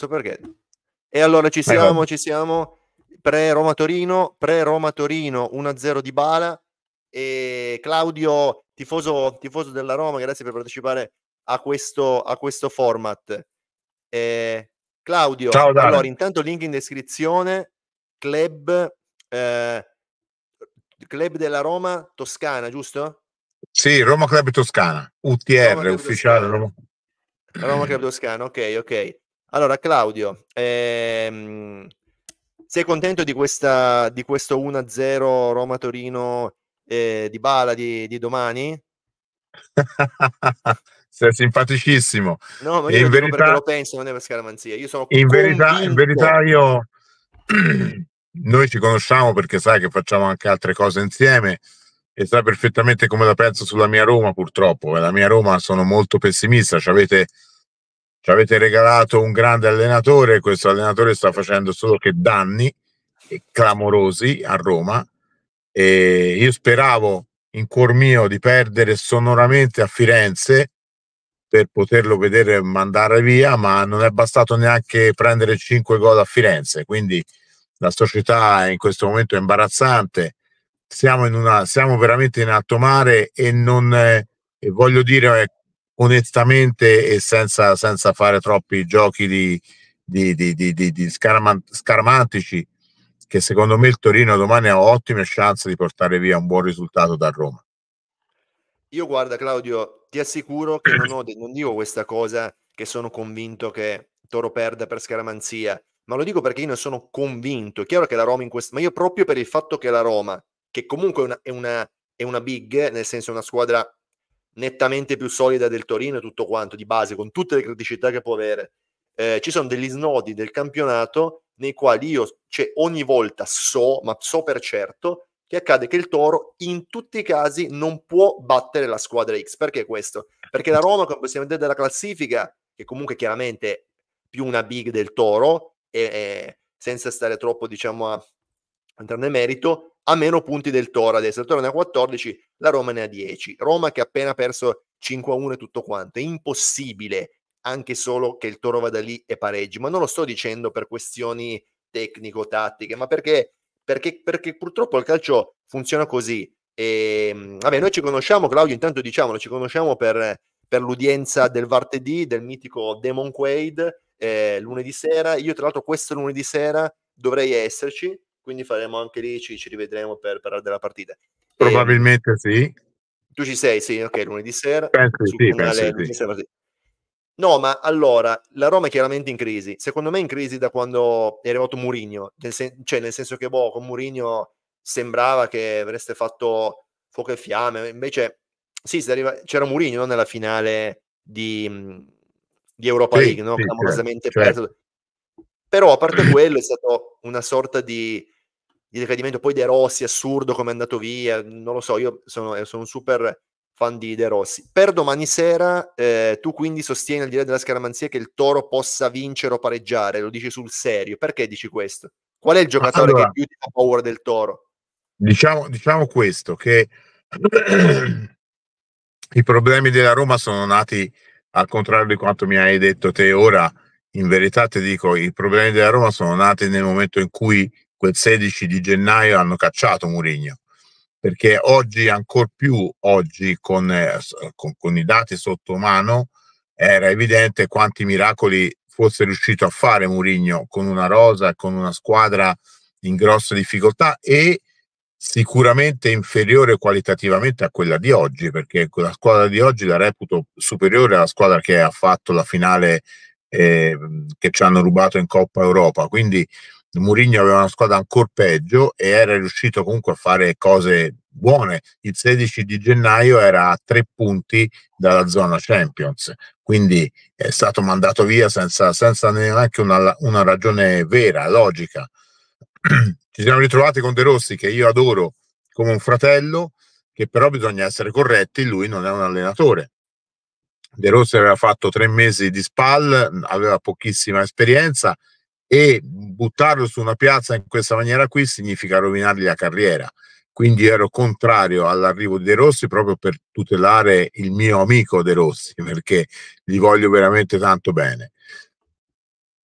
so perché. E allora ci siamo, ci siamo. Pre-Roma Torino, pre-Roma Torino 1-0 di Bala. E Claudio, tifoso, tifoso della Roma, grazie per partecipare a questo, a questo format. Eh, Claudio, Ciao, allora intanto link in descrizione, club, eh, club della Roma Toscana, giusto? Sì, Roma Club Toscana, UTR Roma ufficiale. Toscana. Roma. Roma Club Toscana, ok, ok. Allora Claudio, ehm, sei contento di, questa, di questo 1-0 Roma-Torino eh, di Bala di, di domani? sei simpaticissimo. No, ma io in verità, lo penso, non è per scaramanzia. Io sono in verità, in verità io noi ci conosciamo perché sai che facciamo anche altre cose insieme e sai perfettamente come la penso sulla mia Roma, purtroppo. La mia Roma sono molto pessimista. Ci avete, ci avete regalato un grande allenatore, questo allenatore sta facendo solo che danni clamorosi a Roma. E io speravo in cuor mio di perdere sonoramente a Firenze per poterlo vedere mandare via, ma non è bastato neanche prendere 5 gol a Firenze. Quindi la società in questo momento è imbarazzante. Siamo, in una, siamo veramente in alto mare e non eh, e voglio dire onestamente e senza, senza, fare troppi giochi di, di, di, di, di scaramantici che secondo me il Torino domani ha ottime chance di portare via un buon risultato da Roma. Io guarda Claudio, ti assicuro che non, ho, non dico questa cosa che sono convinto che Toro perda per scaramanzia, ma lo dico perché io ne sono convinto. È chiaro che la Roma in questo, ma io proprio per il fatto che la Roma, che comunque è una, è una, è una big, nel senso una squadra nettamente più solida del Torino e tutto quanto di base, con tutte le criticità che può avere, eh, ci sono degli snodi del campionato nei quali io cioè, ogni volta so, ma so per certo, che accade che il Toro in tutti i casi non può battere la squadra X. Perché questo? Perché la Roma, come possiamo vedere dalla classifica, che comunque chiaramente è più una big del Toro, e, e senza stare troppo diciamo a entrare nel merito, ha meno punti del Toro adesso. Il Toro ne ha 14, la Roma ne ha 10. Roma che ha appena perso 5 a 1 e tutto quanto. È impossibile anche solo che il Toro vada lì e pareggi, ma non lo sto dicendo per questioni tecnico-tattiche, ma perché, perché, perché purtroppo il calcio funziona così. E, ehm, vabbè, noi ci conosciamo, Claudio, intanto diciamolo, ci conosciamo per, per l'udienza del martedì del mitico Demon Quaid eh, lunedì sera. Io, tra l'altro, questo lunedì sera dovrei esserci, quindi faremo anche lì, ci, ci rivedremo per parlare della partita. Probabilmente e, sì. Tu ci sei, sì, ok, lunedì sera. Penso sì, penso sì. Sera, No, ma allora la Roma è chiaramente in crisi. Secondo me è in crisi da quando è arrivato Murigno, nel sen- cioè nel senso che boh, con Murigno sembrava che avreste fatto fuoco e fiamme, invece sì, arriva- c'era Murigno no, nella finale di, di Europa sì, League, no? Sì, clamorosamente certo, perso. Però a parte quello è stato una sorta di, di decadimento, poi De Rossi assurdo come è andato via, non lo so, io sono, sono un super fan di De Rossi. Per domani sera eh, tu quindi sostieni al di là della scaramanzia che il Toro possa vincere o pareggiare, lo dici sul serio. Perché dici questo? Qual è il giocatore allora, che più ti fa paura del Toro? Diciamo, diciamo questo, che i problemi della Roma sono nati al contrario di quanto mi hai detto te ora. In verità ti dico, i problemi della Roma sono nati nel momento in cui quel 16 di gennaio hanno cacciato Murigno perché oggi, ancora più oggi, con, eh, con, con, i dati sotto mano, era evidente quanti miracoli fosse riuscito a fare Murigno con una rosa, con una squadra in grossa difficoltà e sicuramente inferiore qualitativamente a quella di oggi, perché quella squadra di oggi la reputo superiore alla squadra che ha fatto la finale eh, che ci hanno rubato in Coppa Europa. Quindi Mourinho aveva una squadra ancora peggio e era riuscito comunque a fare cose buone. Il 16 di gennaio era a tre punti dalla zona Champions, quindi è stato mandato via senza, senza neanche una, una ragione vera, logica. Ci siamo ritrovati con De Rossi, che io adoro come un fratello, che però bisogna essere corretti, lui non è un allenatore. De Rossi aveva fatto tre mesi di SPAL, aveva pochissima esperienza e buttarlo su una piazza in questa maniera qui significa rovinargli la carriera. Quindi ero contrario all'arrivo di De Rossi proprio per tutelare il mio amico De Rossi, perché gli voglio veramente tanto bene.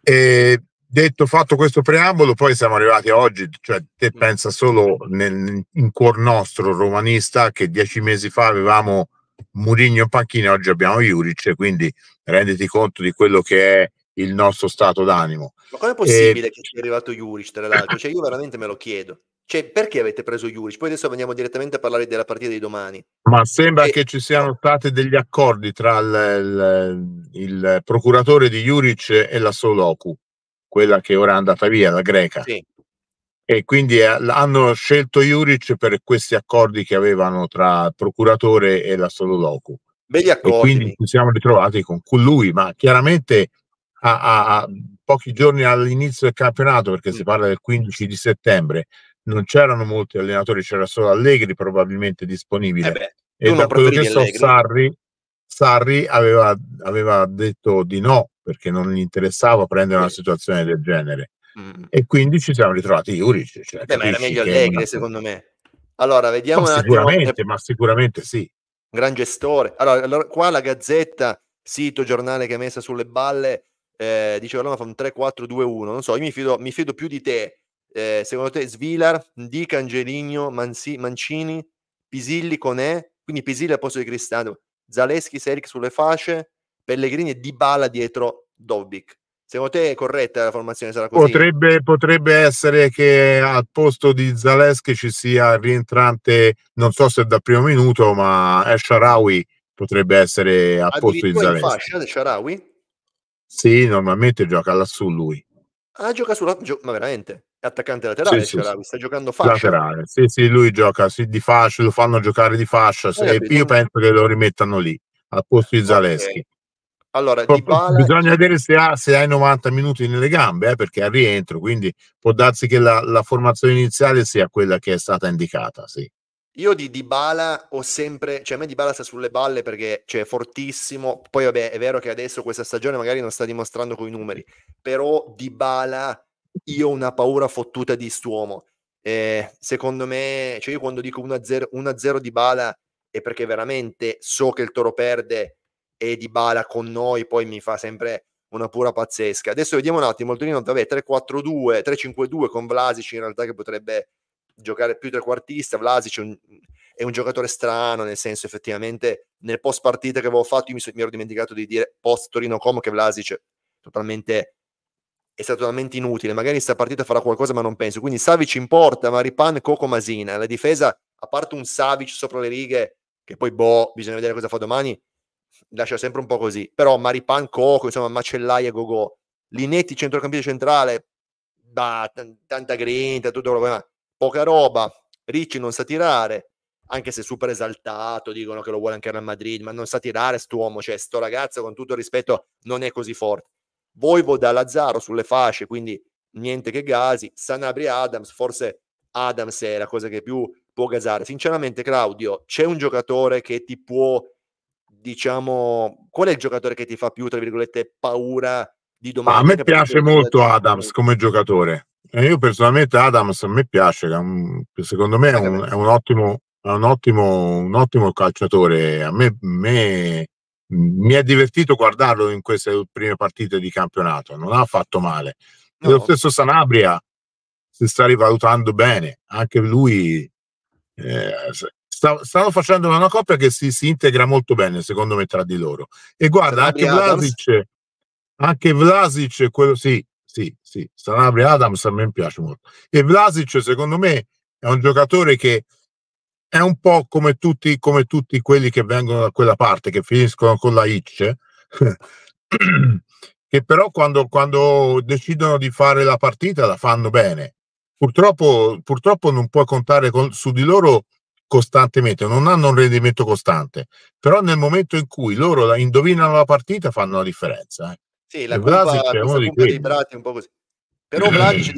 E detto, fatto questo preambolo, poi siamo arrivati a oggi, cioè te mm. pensa solo nel, in cuor nostro romanista che dieci mesi fa avevamo Murigno in panchina, oggi abbiamo Juric, quindi renditi conto di quello che è il nostro stato d'animo. Ma come è possibile e... che sia arrivato Juric tra l'altro? Cioè io veramente me lo chiedo. Cioè, perché avete preso Juric? Poi adesso andiamo direttamente a parlare della partita di domani. Ma sembra e... che ci siano stati degli accordi tra il, il, il procuratore di Juric e la Soloku, quella che ora è andata via, la greca. Sì. E quindi eh, hanno scelto Juric per questi accordi che avevano tra il procuratore e la Soloku. Begli accordi. E quindi ci siamo ritrovati con lui, ma chiaramente a, a, a pochi giorni all'inizio del campionato, perché mm. si parla del 15 di settembre, non c'erano molti allenatori, c'era solo Allegri probabilmente disponibile. Eh beh, e da quello che so, Sarri, Sarri aveva, aveva, detto di no perché non gli interessava prendere una situazione del genere. Mm. E quindi ci siamo ritrovati Juric. Cioè, Beh, ma era meglio Allegri, una... secondo me. Allora, vediamo ma sicuramente, ma sicuramente sì. Gran gestore. Allora, allora, qua la Gazzetta, sito, giornale che ha messo sulle balle, eh, dice Roma fa un 3-4-2-1. Non so, io mi fido, mi fido più di te eh, secondo te Svilar, Dica, Angelino, Manzi, Mancini, Pisilli, Conè, quindi Pisilli al posto di Cristano, Zaleschi, Seric sulle fasce, Pellegrini e Dybala dietro Dobbik. Secondo te è corretta la formazione? Sarà così? Potrebbe, potrebbe essere che al posto di Zaleschi ci sia rientrante, non so se dal primo minuto, ma Esharawi potrebbe essere al posto di Zaleschi. in fascia Esharawi? Sì, normalmente gioca lassù lui. Ah, gioca sulla... Gio... ma veramente? attaccante laterale, sì, sì, sta giocando fascia. Laterale, sì, sì, lui gioca sì, di fascia, lo fanno giocare di fascia, eh, io penso che lo rimettano lì, al posto di Zaleschi. Okay. Allora, Dybala... bisogna vedere se, ha, se hai 90 minuti nelle gambe, eh, perché è rientro, quindi può darsi che la, la, formazione iniziale sia quella che è stata indicata, sì. Io di Dybala ho sempre, cioè a me Dybala sta sulle balle perché cioè, è fortissimo, poi vabbè è vero che adesso questa stagione magari non sta dimostrando con i numeri, però Dybala io ho una paura fottuta di st'uomo. Eh, secondo me, cioè io quando dico 1-0, 1-0 di Bala è perché veramente so che il Toro perde e di Bala con noi poi mi fa sempre una pura pazzesca. Adesso vediamo un attimo, Moltonino, vabbè, 3-4-2, 3-5-2 con Vlasic in realtà che potrebbe giocare più trequartista. Vlasic è un, è un giocatore strano, nel senso effettivamente nel post partita che avevo fatto io mi, so, mi ero dimenticato di dire post Torino Com che Vlasic è totalmente è stato totalmente inutile. Magari in questa partita farà qualcosa, ma non penso. Quindi Savic in porta, Maripan, Coco Masina. La difesa, a parte un Savic sopra le righe, che poi boh, bisogna vedere cosa fa domani, lascia sempre un po' così. Però Maripan, Coco, insomma, Macellaia, Gogo. Linetti, centrocampista centrale, bah, t- tanta grinta, tutto quello ma poca roba. Ricci non sa tirare, anche se super esaltato, dicono che lo vuole anche Real Madrid, ma non sa tirare st'uomo, cioè sto ragazzo con tutto il rispetto non è così forte. Voivoda Lazzaro sulle fasce, quindi niente che gasi, Sanabri Adams, forse Adams è la cosa che più può gasare. Sinceramente Claudio, c'è un giocatore che ti può, diciamo, qual è il giocatore che ti fa più, tra virgolette, paura di domani? a me piace molto Adams come giocatore. E io personalmente Adams a me piace, secondo me è un, è un ottimo, è un ottimo, un ottimo calciatore. A me, me mi è divertito guardarlo in queste prime partite di campionato, non ha fatto male. No. Lo stesso Sanabria si sta rivalutando bene, anche lui eh, sta, stanno facendo una coppia che si, si, integra molto bene, secondo me, tra di loro. E guarda, anche Vlasic, anche Vlasic, quello sì, sì, sì, Sanabria Adams a me piace molto. E Vlasic, secondo me, è un giocatore che è un po' come tutti, come tutti quelli che vengono da quella parte, che finiscono con la Itch, che però quando, quando, decidono di fare la partita la fanno bene. Purtroppo, purtroppo non puoi contare con, su di loro costantemente, non hanno un rendimento costante, però nel momento in cui loro la, indovinano la partita fanno la differenza. Eh. Sì, la colpa, è uno di brati un po' così. Però Vladic,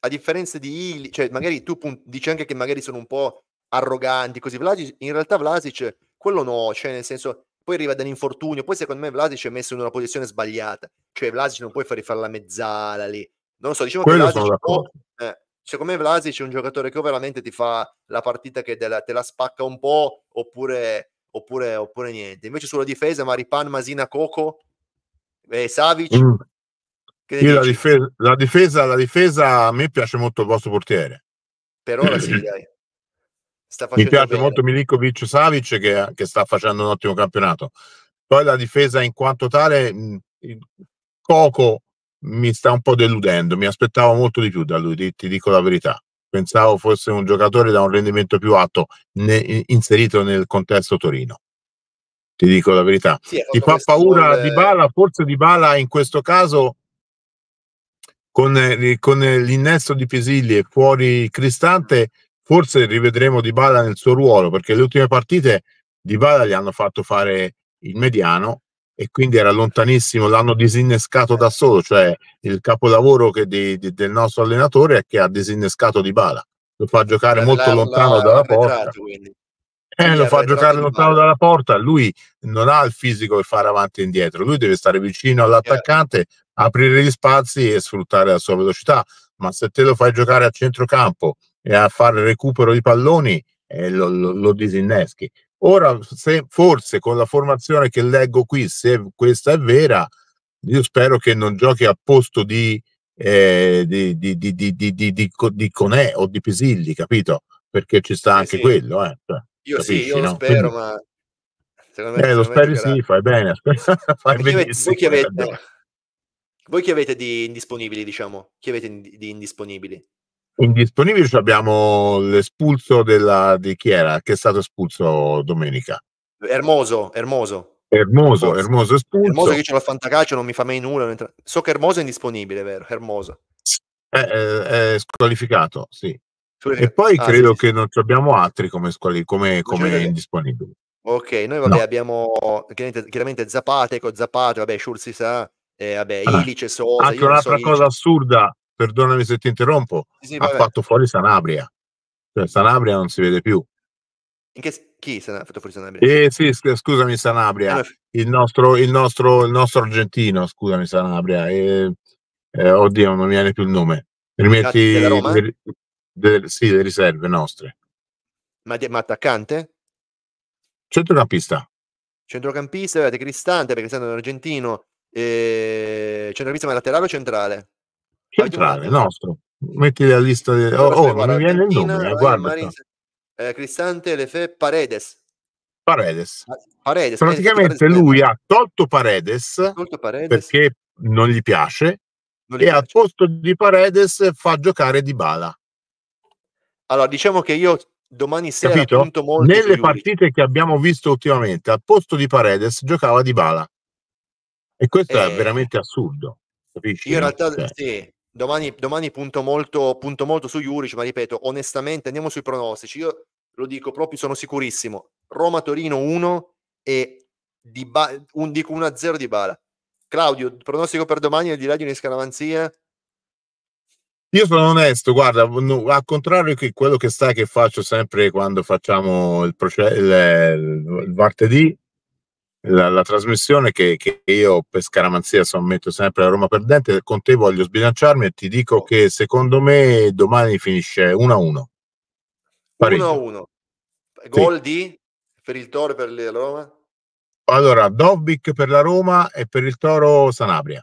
a differenza di Ili, cioè magari tu dici anche che magari sono un po' arroganti, così. Vlasic, in realtà Vlasic, quello no, cioè nel senso, poi arriva dall'infortunio, poi secondo me Vlasic è messo in una posizione sbagliata, cioè Vlasic non puoi fare fare la mezzala lì, non lo so, diciamo quello che Vlasic, o, eh, secondo me Vlasic è un giocatore che veramente ti fa la partita che te la, te la spacca un po', oppure, oppure, oppure niente. Invece sulla difesa Maripan, Masina, Coco, eh, Savic... Mm. La difesa, la, difesa, la difesa, a me piace molto il vostro portiere. Per ora sì, dai. Mi piace bene. molto Milinkovic Savic che, che, sta facendo un ottimo campionato. Poi la difesa in quanto tale, mh, Coco mi sta un po' deludendo, mi aspettavo molto di più da lui, ti, ti dico la verità. Pensavo fosse un giocatore da un rendimento più alto ne, inserito nel contesto Torino. Ti dico la verità. Sì, ti fa paura di Bala, forse di Bala in questo caso con, con l'innesto di Pisilli e fuori Cristante, forse rivedremo Di Bala nel suo ruolo, perché le ultime partite Di Bala gli hanno fatto fare il mediano e quindi era lontanissimo, l'hanno disinnescato da solo, cioè il capolavoro di, di, del nostro allenatore è che ha disinnescato Di Bala, lo fa giocare la, molto la, lontano la, dalla porta. Eh, lo fa giocare lontano dalla porta, lui non ha il fisico per fare avanti e indietro, lui deve stare vicino all'attaccante, aprire gli spazi e sfruttare la sua velocità, ma se te lo fai giocare a centrocampo e a fare recupero di palloni, eh, lo, lo, lo disinneschi. Ora, se, forse con la formazione che leggo qui, se questa è vera, io spero che non giochi al posto di, eh, di, di, di Conè o di Pisilli, capito? Perché ci sta anche sì, quello. Eh. Cioè, io capisci, sì, io no? lo spero, Quindi... ma... Secondo me, eh, lo speri sì, fai bene, fai benissimo. Voi che avete, voi chi avete di indisponibili, diciamo? Chi avete di indisponibili? Indisponibili abbiamo l'espulso della, di chi era? Che è stato espulso domenica? Ermoso, Ermoso. Ermoso, Ermoso espulso. Ermoso che c'è la fantacalcio, non mi fa mai nulla. So che Ermoso è indisponibile, vero? Ermoso. È, è, è squalificato, sì. E poi ah, credo sì, che sì. non abbiamo altri come, squali, come, come indisponibili. Ok, noi vabbè no. abbiamo chiaramente, chiaramente Zapateco, Zapate, vabbè, Schur si sa, eh, vabbè. Ilice, Sosa. Anche un'altra so cosa assurda, perdonami se ti interrompo, sì, ha fatto fuori Sanabria. Cioè, Sanabria non si vede più. In che, chi ha fatto fuori Sanabria? Eh sì, scusami Sanabria, il nostro, il nostro, il nostro argentino, scusami Sanabria, eh, eh, oddio non mi viene più il nome. Rimetti le, le, sì, le riserve nostre. Ma, ma attaccante? Centrocampista. Centrocampista, avete Cristante, perché essendo un argentino, eh, centrocampista ma laterale o centrale? Centrale, nostro. Metti la lista di... Oh, oh non mi viene il nome, eh, guarda. Eh, Cristante, Lefe, Paredes. Paredes. Paredes. Praticamente Paredes, lui ha tolto Paredes, tolto Paredes, perché non gli piace non gli e piace. al posto di Paredes fa giocare Di Bala. Allora, diciamo che io domani sera Capito? punto molto Nelle partite che abbiamo visto ultimamente, al posto di Paredes giocava Di Bala. E questo eh, è veramente assurdo. Capisci? Io in realtà cioè. sì, domani, domani punto, molto, punto molto su Juric, ma ripeto, onestamente andiamo sui pronostici. Io lo dico proprio, sono sicurissimo. Roma-Torino 1 e di ba- un, dico 1-0 di Bala. Claudio, pronostico per domani al di là di un'escaramanzia? Io sono onesto, guarda, al contrario che quello che sai che faccio sempre quando facciamo il, proce- il, il martedì, la, la trasmissione che, che, io per scaramanzia sommetto sempre a Roma Perdente, con te voglio sbilanciarmi e ti dico che secondo me domani finisce 1-1. 1-1. Gol sì. di per il Toro e per la Roma? Allora, Dovic per la Roma e per il Toro Sanabria.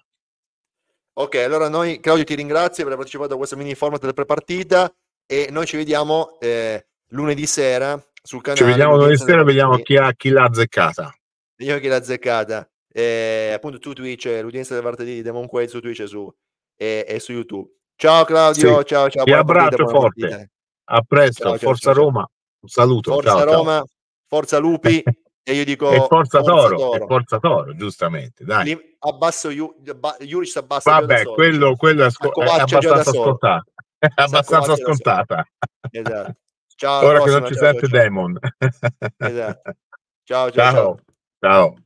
Ok, allora noi, Claudio, ti ringrazio per aver partecipato a questa mini format della prepartita e noi ci vediamo eh, lunedì sera sul canale. Ci vediamo lunedì sera, vediamo chi, ha, chi l'ha azzeccata. Vediamo chi l'ha azzeccata. Eh, appunto su Twitch, l'udienza della parte di Demon Quaid su Twitch e su, e, e su YouTube. Ciao Claudio, sì. ciao ciao. Ti abbraccio forte. Partita. A presto, ciao, Forza ciao, Roma. Un saluto. Forza ciao, Roma, Forza Lupi. E io dico e Forza, forza Toro, Toro. E Forza Toro, giustamente. Dai. Lì, abbasso Juric abbassa Vabbè, quello, quello è, sco- è abbastanza scontata. È abbastanza scontata. Esatto. Ciao, Ora prossima, che non ci ciao, sente ciao. Demon. Esatto. ciao. ciao. ciao. ciao. Chao.